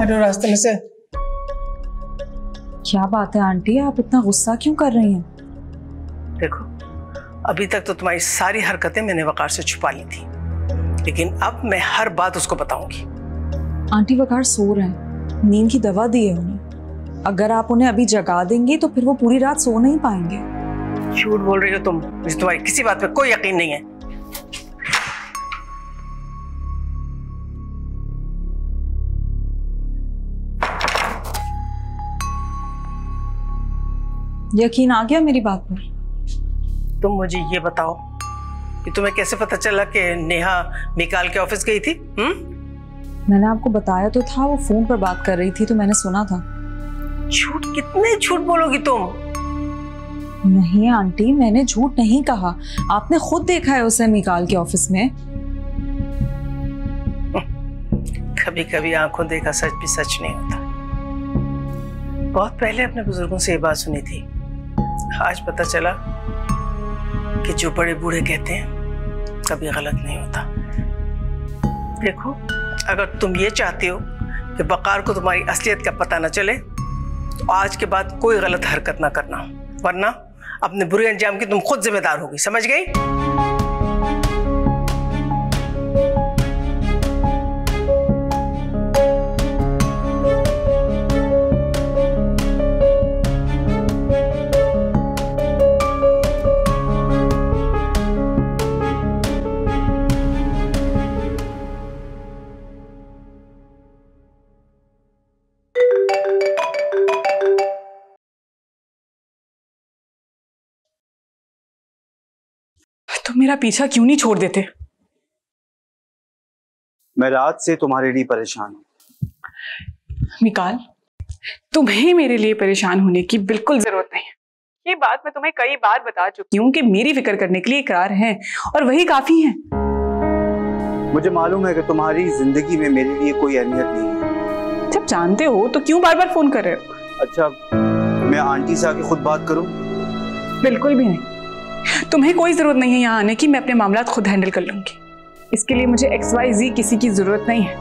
हटो रास्ते में से। क्या बात है आंटी? आप इतना गुस्सा क्यों कर रही हैं? देखो अभी तक तो तुम्हारी सारी हरकतें मैंने वकार से छुपा ली थी। लेकिन अब मैं हर बात उसको बताऊँगी। आंटी वकार सो रहे हैं। नींद की दवा दी है उन्हें। अगर आप उन्हें अभी जगा देंगे तो फिर वो पूरी रात सो नहीं पाएँगे। झूठ बोल रही हो तुम। मुझे तुम्हारी किसी बात पे कोई यकीन नहीं है। यकीन आ गया मेरी बात पर? तुम मुझे ये बताओ कि तुम्हें कैसे पता चला कि नेहा निकाल के ऑफ़िस गई थी हम्म? मैंने आपको बताया तो था वो फ़ोन पर बात कर रही थी तो मैंने सुना था। झूठ? कितने झूठ बोलोगी तुम? नहीं आंटी मैंने झूठ नहीं कहा। आपने खुद देखा है उसे निकाल के ऑफ़िस में। कभी कभी आँखों देखा सच भी सच नहीं होता। बहुत पहले अपने बुज़ुर्गों से ये बात सुनी थी। आज पता चला कि जो बड़े बूढ़े कहते हैं, कभी गलत नहीं होता। देखो, अगर तुम ये चाहते हो कि बकार को तुम्हारी असलियत का पता ना चले तो आज के बाद कोई गलत हरकत ना करना। वरना अपने बुरे अंजाम की तुम खुद जिम्मेदार होगी। समझ गई? मेरा पीछा क्यों नहीं छोड़ देते? मैं रात से तुम्हारे लिए परेशान हूँ। मिकाल तुम्हें मेरे लिए परेशान होने की बिल्कुल ज़रूरत नहीं ये बात मैं तुम्हें कई बार बता चुकी हूँ कि मेरी फ़िक्र करने के लिए इकरार है और वही काफ़ी है। मुझे मालूम है कि तुम्हारी ज़िंदगी में मेरे लिए कोई अहमियत नहीं है। जब जानते हो तो क्यों बार बार फ़ोन कर रहे हो? अच्छा मैं आंटी से आके खुद बात करूँ? बिल्कुल भी नहीं। तुम्हें कोई ज़रूरत नहीं है यहाँ आने की मैं अपने मामला खुद हैंडल कर लूँगी। इसके लिए मुझे एक्स वाई जी किसी की ज़रूरत नहीं है।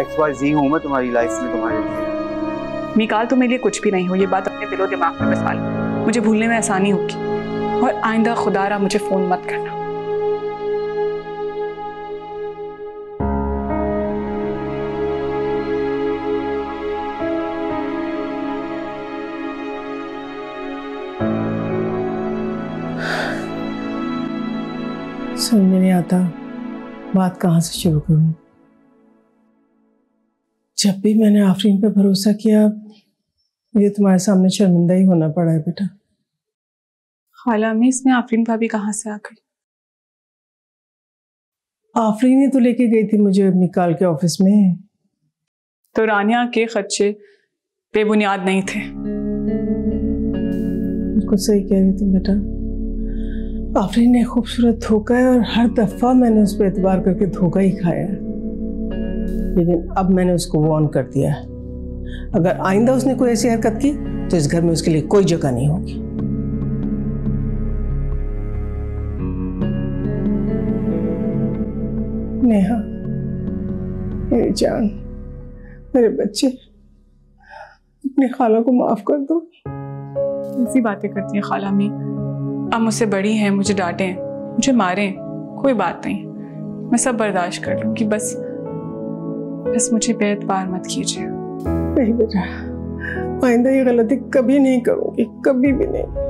एक्स वाई जी हूँ मैं तुम्हारी लाइफ में तुम्हारे लिए। मिकाल तो मेरे लिए कुछ भी नहीं हो ये बात अपने दिलो दिमाग में बसा लो। मुझे भूलने में आसानी होगी। और आइंदा खुदारा मुझे फ़ोन मत करना। समझ में नहीं आता बात कहाँ से शुरू करूँ। जब भी मैंने आफरीन पे भरोसा किया मुझे तुम्हारे सामने शर्मिंदा ही होना पड़ा है बेटा। खाला में इसमें आफरीन भाभी कहाँ से आ गई? आफरीन ही तो लेके गई थी मुझे निकाल के ऑफ़िस में। तो रानिया के खदशे बेबुनियाद नहीं थे। बिल्कुल सही कह रही थी बेटा। आफरीन ने खूबसूरत धोखा है और हर दफ़ा मैंने उस पर एतबार करके धोखा ही खाया है। लेकिन अब मैंने उसको वार्न कर दिया है। अगर आइंदा उसने कोई ऐसी हरकत की तो इस घर में उसके लिए कोई जगह नहीं होगी। नेहा, मेरी जान, मेरे बच्चे, अपने खाला को माफ़ कर दो। ऐसी बातें करती है खाला मी अब मुझसे बड़ी हैं, मुझे डांटें, मुझे मारें, कोई बात नहीं। मैं सब बर्दाश्त कर लूँगी, बस बस मुझे बेतबार मत कीजिए। नहीं बेटा, आइंदा ये गलती कभी नहीं करूँगी, कभी भी नहीं।